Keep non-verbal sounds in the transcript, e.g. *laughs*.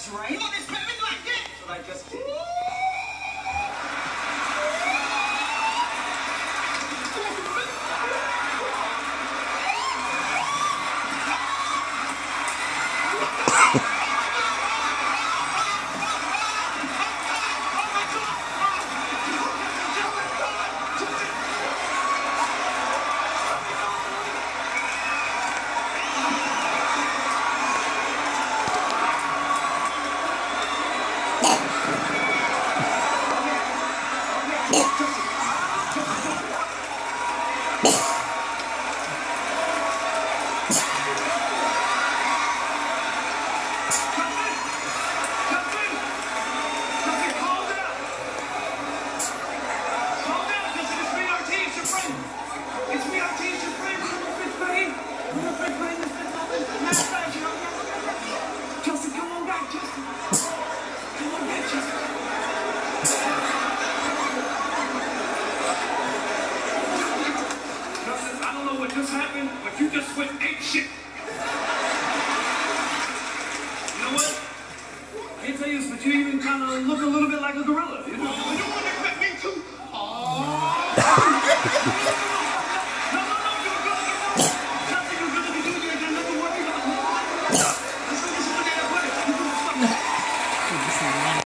That's right. You want this baby like this? But I just did. Justin! *laughs* Justin, come on back, Justin. I don't know what just happened, but you just went ape shit. You know what? I can't tell you this, but you even kind of look a little bit like a gorilla. You know? Oh, you want to me to? *laughs*